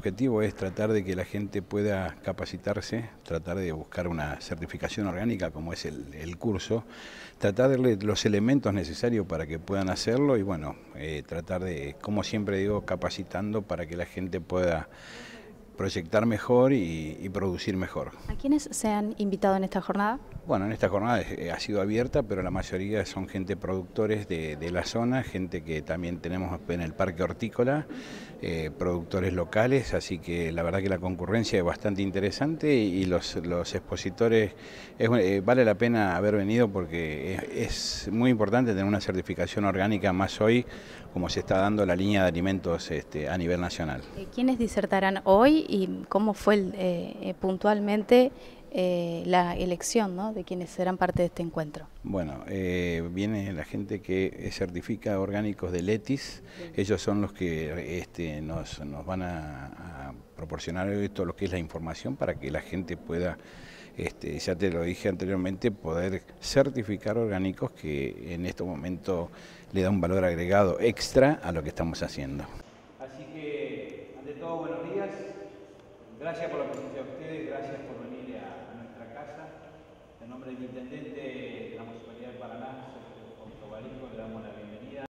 El objetivo es tratar de que la gente pueda capacitarse, tratar de buscar una certificación orgánica como es el, curso, tratar de darle los elementos necesarios para que puedan hacerlo y bueno, eh, tratar de, como siempre digo, capacitando para que la gente pueda proyectar mejor y, producir mejor. ¿A quiénes se han invitado en esta jornada? Bueno, en esta jornada eh, ha sido abierta, pero la mayoría son gente productores de, la zona, gente que también tenemos en el parque hortícola, eh, productores locales, así que la verdad que la concurrencia es bastante interesante y, los, expositores, eh, vale la pena haber venido porque es, muy importante tener una certificación orgánica más hoy como se está dando la línea de alimentos este, a nivel nacional. ¿Quiénes disertarán hoy y cómo fue eh, puntualmente eh, la elección de quienes serán parte de este encuentro? Bueno, eh, viene la gente que certifica orgánicos de Letis, ellos son los que este, nos, van a, proporcionar esto, lo que es la información para que la gente pueda, este, ya te lo dije anteriormente, poder certificar orgánicos que en este momento le da un valor agregado extra a lo que estamos haciendo. Así que, ante todo, buenos días. Gracias por la presencia de ustedes, gracias por venir a, nuestra casa. En nombre del intendente de la Municipalidad de Paraná,